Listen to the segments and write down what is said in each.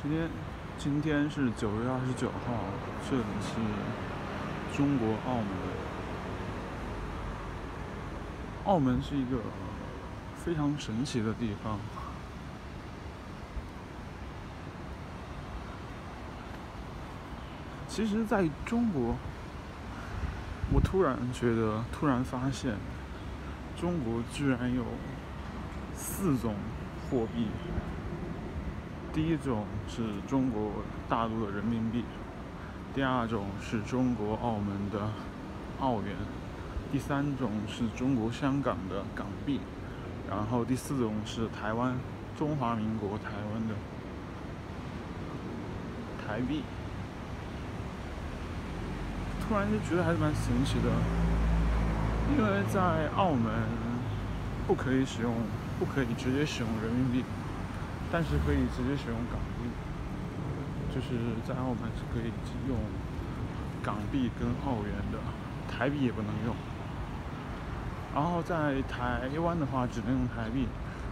今天今天是九月二十九号，这里是中国澳门。澳门是一个非常神奇的地方。其实，在中国，我突然觉得，突然发现，中国居然有四种货币。第一种是中国大陆的人民币，第二种是中国澳门的澳元，第三种是中国香港的港币，然后第四种是台湾中华民国台湾的台币。突然就觉得还是蛮神奇的，因为在澳门不可以使用，不可以直接使用人民币。但是可以直接使用港币，就是在澳门是可以用港币跟澳元的，台币也不能用。然后在台湾的话只能用台币，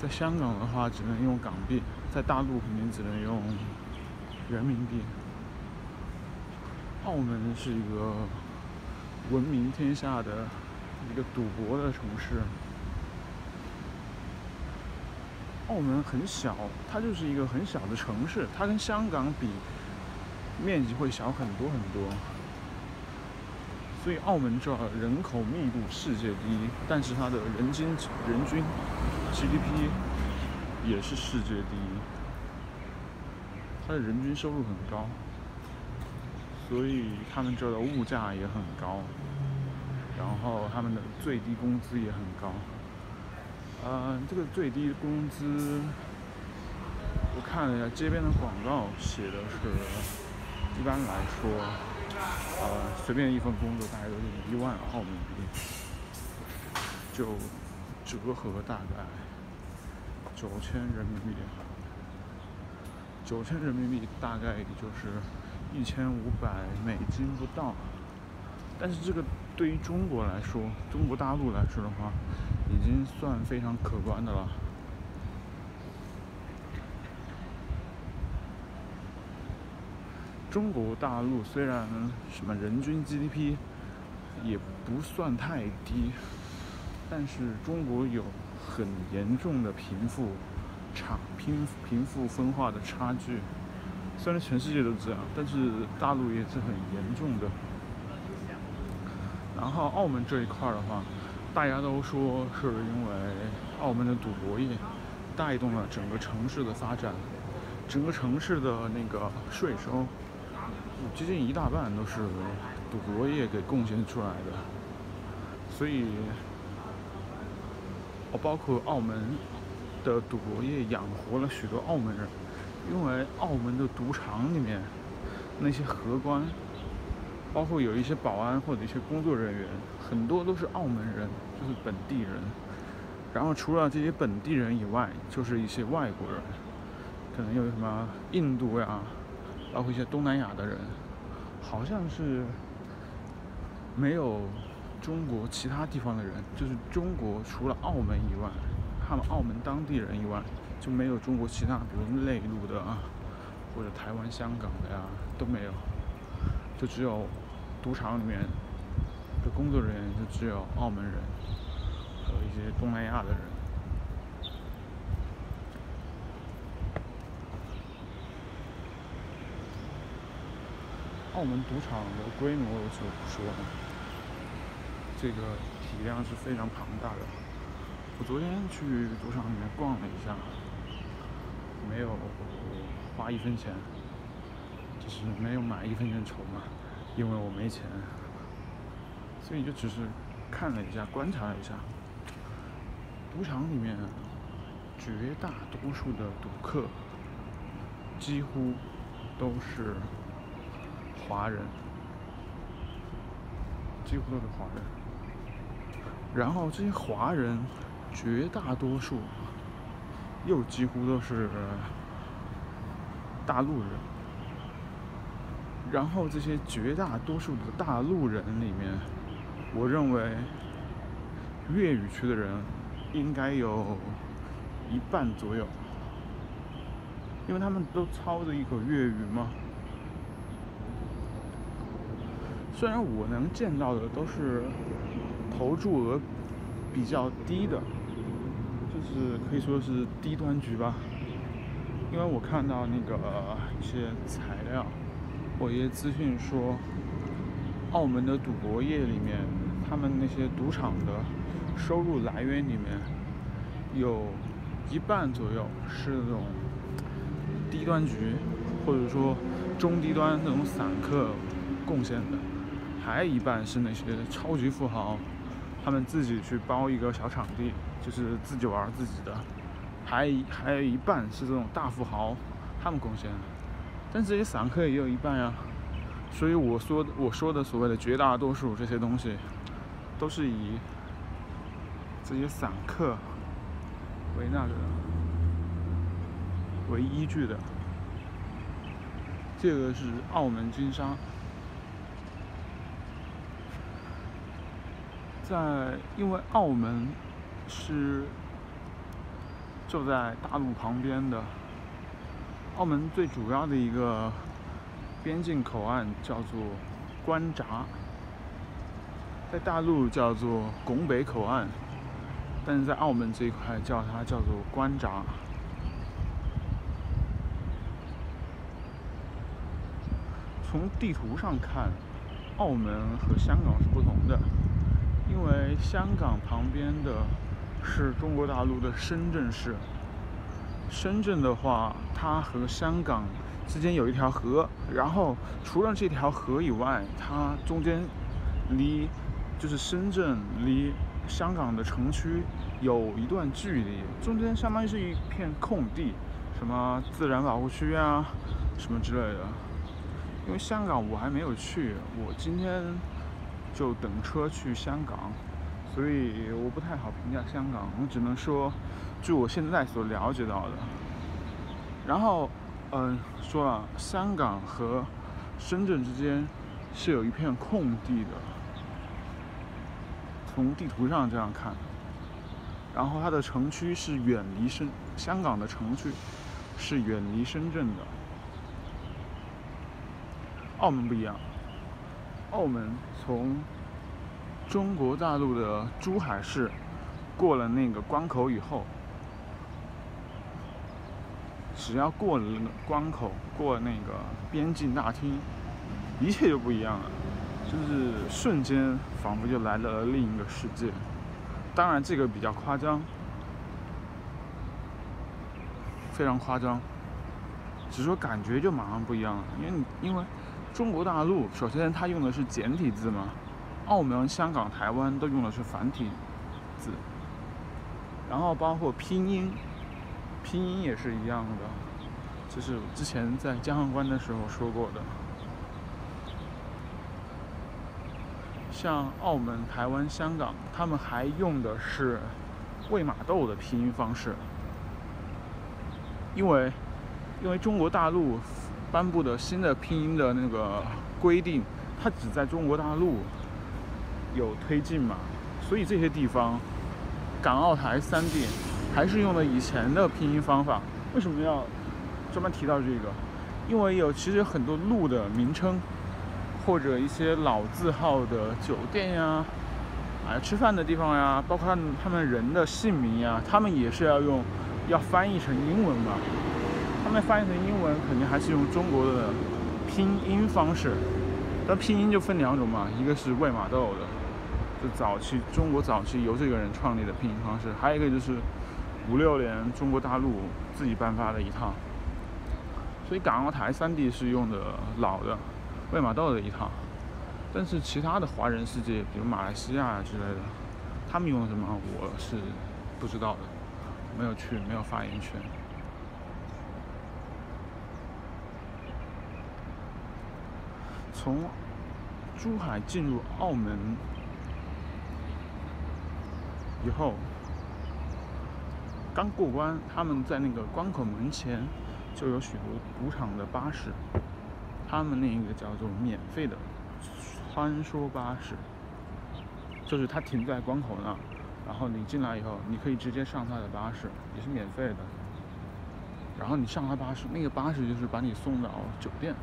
在香港的话只能用港币，在大陆肯定只能用人民币。澳门是一个闻名天下的一个赌博的城市。澳门很小，它就是一个很小的城市，它跟香港比，面积会小很多很多。所以澳门这人口密度世界第一，但是它的人均人均 GDP 也是世界第一，它的人均收入很高，所以他们这的物价也很高，然后他们的最低工资也很高。呃，这个最低工资，我看了一下街边的广告，写的是，一般来说，呃，随便一份工作大概都是一万澳门币，就折合大概九千人民币，九千人民币大概也就是一千五百美金不到，但是这个对于中国来说，中国大陆来说的话。已经算非常可观的了。中国大陆虽然什么人均 GDP 也不算太低，但是中国有很严重的贫富差、贫贫富分化的差距。虽然全世界都这样，但是大陆也是很严重的。然后澳门这一块的话。大家都说是因为澳门的赌博业带动了整个城市的发展，整个城市的那个税收，接近一大半都是赌博业给贡献出来的。所以，哦，包括澳门的赌博业养活了许多澳门人，因为澳门的赌场里面那些荷官。包括有一些保安或者一些工作人员，很多都是澳门人，就是本地人。然后除了这些本地人以外，就是一些外国人，可能有什么印度呀，包括一些东南亚的人，好像是没有中国其他地方的人，就是中国除了澳门以外，他们澳门当地人以外，就没有中国其他，比如内陆的啊，或者台湾、香港的呀，都没有，就只有。赌场里面的工作人员就只有澳门人和一些东南亚的人。澳门赌场的规模我就不说了，这个体量是非常庞大的。我昨天去赌场里面逛了一下，没有花一分钱，就是没有买一分钱筹码。因为我没钱，所以就只是看了一下，观察了一下。赌场里面绝大多数的赌客几乎都是华人，几乎都是华人。然后这些华人绝大多数又几乎都是大陆人。然后这些绝大多数的大陆人里面，我认为粤语区的人应该有一半左右。因为他们都操着一口粤语嘛。虽然我能见到的都是投注额比较低的，就是可以说是低端局吧。因为我看到那个一些材料我一些资讯说，澳门的赌博业里面，他们那些赌场的收入来源里面，有一半左右是那种低端局，或者说中低端那种散客贡献的，还有一半是那些超级富豪，他们自己去包一个小场地，就是自己玩自己的。还还有一半是这种大富豪，他们贡献，但这些散客也有一半呀。所以我说我说的所谓的绝大多数这些东西，都是以这些散客为那个为依据的。这个是澳门金沙，在因为澳门是。就在大陆旁边的澳门最主要的一个边境口岸叫做关闸，在大陆叫做拱北口岸，但是在澳门这一块叫它叫做关闸。从地图上看，澳门和香港是不同的，因为香港旁边的。是中国大陆的深圳市。深圳的话，它和香港之间有一条河，然后除了这条河以外，它中间离就是深圳离香港的城区有一段距离，中间相当于是一片空地，什么自然保护区啊，什么之类的。因为香港我还没有去，我今天就等车去香港。所以我不太好评价香港，我只能说，据我现在所了解到的。然后，嗯，说了香港和深圳之间是有一片空地的，从地图上这样看。然后它的城区是远离深香港的城区是远离深圳的。澳门不一样，澳门从。中国大陆的珠海市过了那个关口以后，只要过了关口，过那个边境大厅，一切就不一样了，就是瞬间仿佛就来到了另一个世界。当然，这个比较夸张，非常夸张，只说感觉就马上不一样了，因为因为中国大陆首先它用的是简体字嘛。澳门、香港、台湾都用的是繁体字，然后包括拼音，拼音也是一样的，就是之前在江汉关的时候说过的。像澳门、台湾、香港，他们还用的是魏马豆的拼音方式，因为因为中国大陆颁布的新的拼音的那个规定，它只在中国大陆。有推进嘛？所以这些地方，港澳台三地还是用的以前的拼音方法。为什么要专门提到这个？因为有其实很多路的名称，或者一些老字号的酒店呀，啊吃饭的地方呀，包括他们他们人的姓名呀，他们也是要用要翻译成英文嘛。他们翻译成英文肯定还是用中国的拼音方式。但拼音就分两种嘛，一个是魏玛窦的。就早期中国早期由这个人创立的拼音方式，还有一个就是五六年中国大陆自己颁发的一套，所以港澳台三地是用的老的魏玛窦的一套，但是其他的华人世界，比如马来西亚之类的，他们用的什么我是不知道的，没有去没有发言权。从珠海进入澳门。以后刚过关，他们在那个关口门前就有许多赌场的巴士，他们那一个叫做免费的穿梭巴士，就是它停在关口那，然后你进来以后，你可以直接上它的巴士，也是免费的。然后你上了巴士，那个巴士就是把你送到酒店。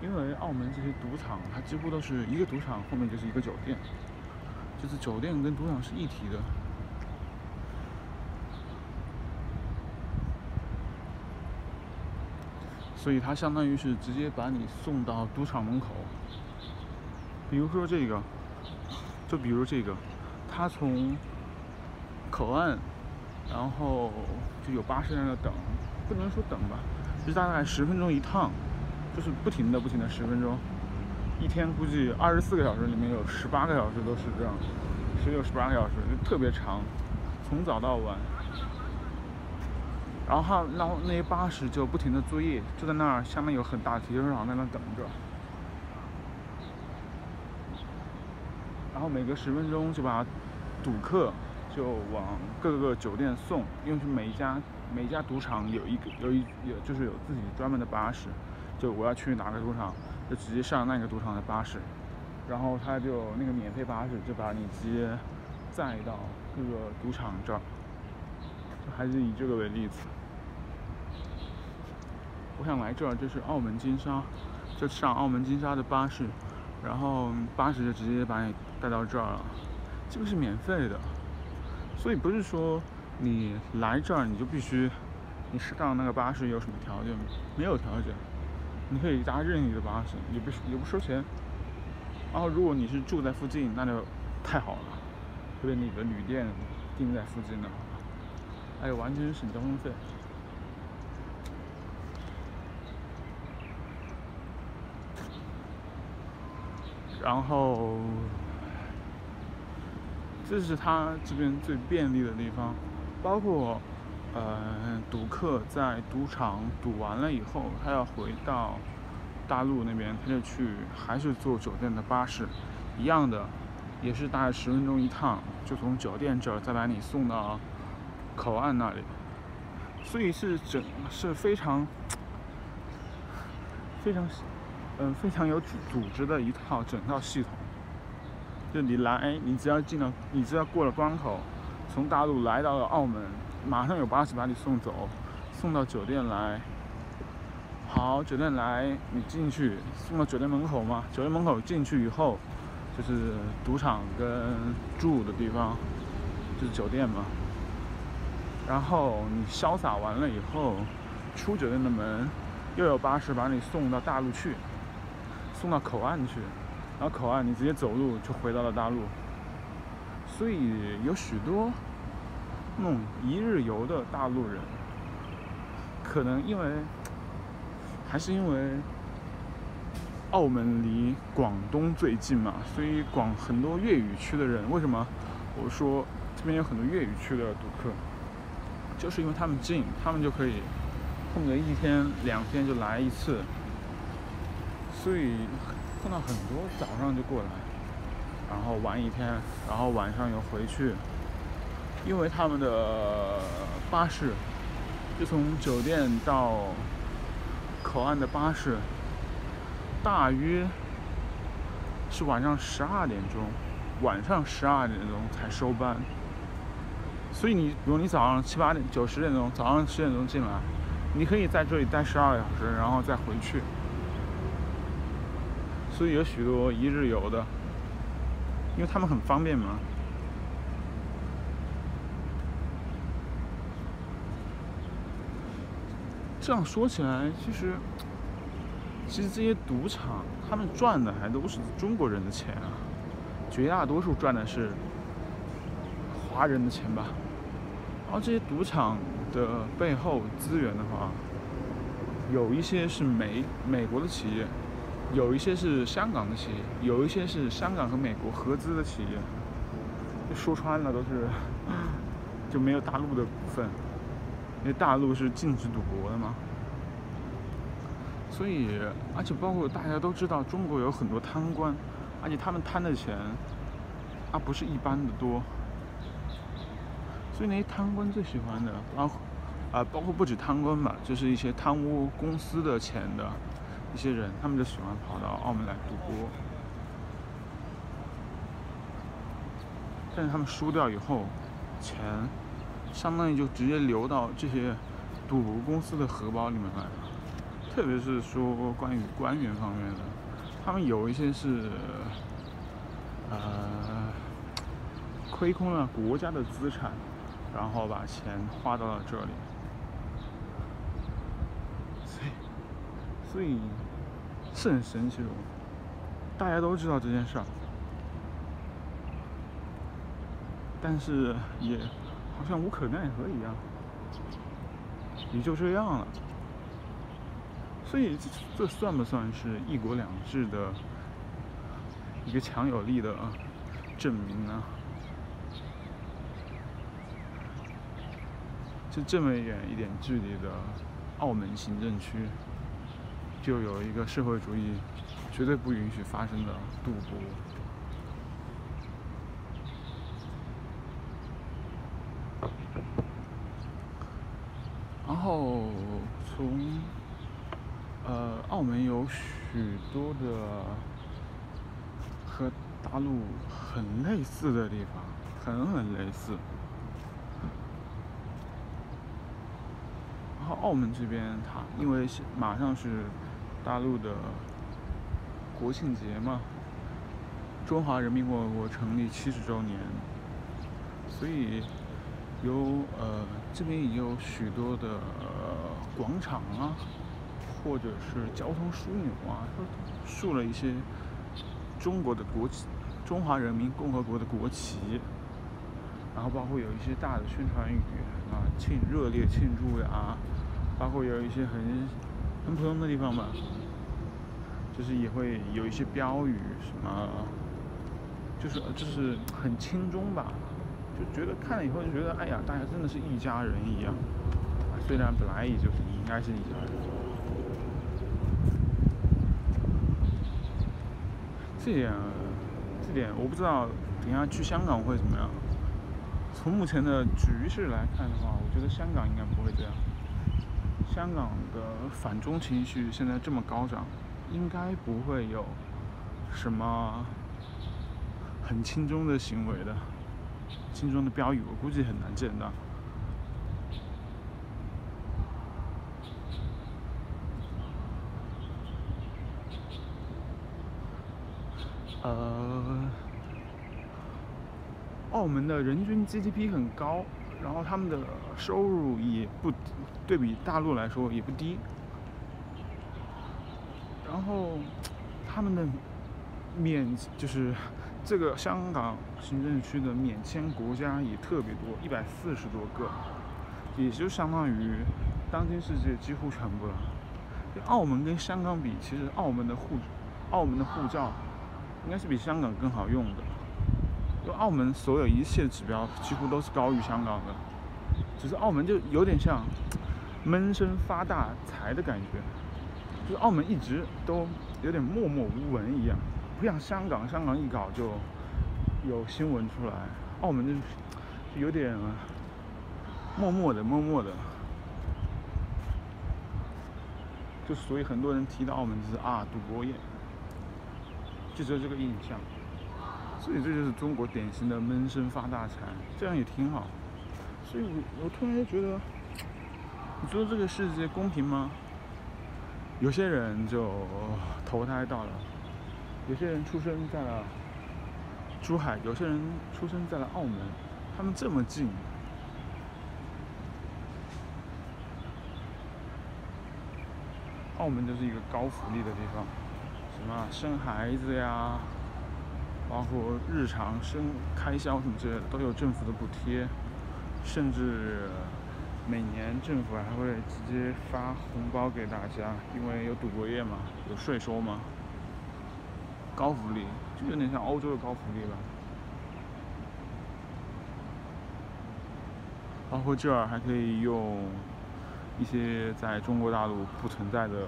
因为澳门这些赌场，它几乎都是一个赌场后面就是一个酒店，就是酒店跟赌场是一体的。所以它相当于是直接把你送到赌场门口。比如说这个，就比如这个，它从口岸，然后就有巴士在那等，不能说等吧，就大概十分钟一趟，就是不停的不停的十分钟，一天估计二十四个小时里面有十八个小时都是这样，十六十八个小时就特别长，从早到晚。然后他，然后那些巴士就不停的作业，就在那儿，下面有很大的停车场在那等着。然后每隔十分钟就把赌客就往各个酒店送，因为是每一家每一家赌场有一个有一有就是有自己专门的巴士，就我要去哪个赌场，就直接上那个赌场的巴士，然后他就那个免费巴士就把你直接载到各个赌场这儿，就还是以这个为例子。我想来这儿，就是澳门金沙，就上澳门金沙的巴士，然后巴士就直接把你带到这儿了，这个是免费的，所以不是说你来这儿你就必须，你上那个巴士有什么条件？没有条件，你可以搭任意的巴士，也不也不收钱。然后如果你是住在附近，那就太好了，特别你的旅店定在附近的话，还有完全省交通费。然后，这是他这边最便利的地方，包括，呃，赌客在赌场赌完了以后，他要回到大陆那边，他就去还是坐酒店的巴士，一样的，也是大概十分钟一趟，就从酒店这儿再把你送到口岸那里，所以是整是非常非常。嗯，非常有组织的一套整套系统。就你来，你只要进了，你只要过了关口，从大陆来到了澳门，马上有巴士把你送走，送到酒店来。好，酒店来，你进去，送到酒店门口嘛。酒店门口进去以后，就是赌场跟住的地方，就是酒店嘛。然后你潇洒完了以后，出酒店的门，又有巴士把你送到大陆去。送到口岸去，然后口岸你直接走路就回到了大陆，所以有许多那种一日游的大陆人，可能因为还是因为澳门离广东最近嘛，所以广很多粤语区的人，为什么我说这边有很多粤语区的赌客，就是因为他们近，他们就可以碰个一天两天就来一次。所以碰到很多早上就过来，然后玩一天，然后晚上又回去，因为他们的巴士就从酒店到口岸的巴士，大约是晚上十二点钟，晚上十二点钟才收班。所以你，比如你早上七八点、九十点钟，早上十点钟进来，你可以在这里待十二个小时，然后再回去。所以有许多一日游的，因为他们很方便嘛。这样说起来，其实，其实这些赌场他们赚的还都是中国人的钱啊，绝大多数赚的是华人的钱吧。然后这些赌场的背后资源的话，有一些是美美国的企业。有一些是香港的企业，有一些是香港和美国合资的企业。说穿了都是就没有大陆的股份，因为大陆是禁止赌博的嘛。所以，而且包括大家都知道，中国有很多贪官，而且他们贪的钱啊不是一般的多。所以那些贪官最喜欢的，包括啊包括不止贪官吧，就是一些贪污公司的钱的。一些人，他们就喜欢跑到澳门来赌博，但是他们输掉以后，钱相当于就直接流到这些赌博公司的荷包里面来了，特别是说关于官员方面的，他们有一些是，呃，亏空了国家的资产，然后把钱花到了这里，所以，所以是很神奇的，大家都知道这件事儿，但是也好像无可奈何一样。也就这样了，所以这这算不算是一国两制的一个强有力的证明呢？就这么远一点距离的澳门行政区，就有一个社会主义绝对不允许发生的赌博。然后从呃澳门有许多的和大陆很类似的地方，很很类似。然后澳门这边，它因为马上是大陆的国庆节嘛，中华人民共和国成立七十周年，所以。有呃，这边也有许多的广场啊，或者是交通枢纽啊，竖了一些中国的国旗，中华人民共和国的国旗，然后包括有一些大的宣传语啊，庆热烈庆祝呀，包括有一些很很普通的地方吧，就是也会有一些标语什么，就是就是很轻中吧。就觉得看了以后就觉得，哎呀，大家真的是一家人一样。虽然本来也就是应该是一家人。这点，这点我不知道，等下去香港会怎么样。从目前的局势来看的话，我觉得香港应该不会这样。香港的反中情绪现在这么高涨，应该不会有什么很轻中的行为的。心中的标语，我估计很难见到。呃，澳门的人均 GDP 很高，然后他们的收入也不对比大陆来说也不低，然后他们的面就是。这个香港行政区的免签国家也特别多，一百四十多个，也就相当于当今世界几乎全部了。澳门跟香港比，其实澳门的护澳门的护照应该是比香港更好用的，因为澳门所有一切指标几乎都是高于香港的，只是澳门就有点像闷声发大财的感觉，就是澳门一直都有点默默无闻一样。不像香港，香港一搞就有新闻出来。澳门就有点默默的、默默的，就所以很多人提到澳门就是啊，赌博业，就只有这个印象。所以这就是中国典型的闷声发大财，这样也挺好。所以我我突然就觉得，你说这个世界公平吗？有些人就投胎到了。有些人出生在了珠海，有些人出生在了澳门，他们这么近，澳门就是一个高福利的地方，什么生孩子呀，包括日常生开销什么之类的都有政府的补贴，甚至每年政府还会直接发红包给大家，因为有赌博业嘛，有税收嘛。高福利就有点像欧洲的高福利吧，包括这儿还可以用一些在中国大陆不存在的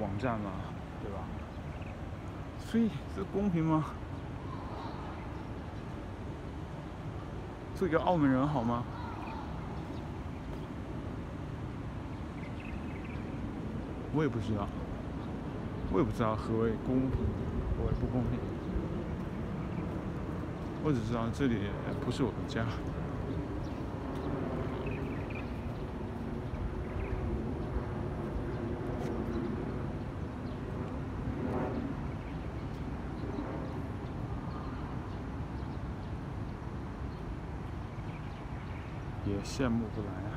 网站嘛，对吧？所以这公平吗？做一个澳门人好吗？我也不知道，我也不知道何为公平何为不公平。我只知道这里不是我的家。也羡慕不来